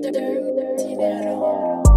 dirty little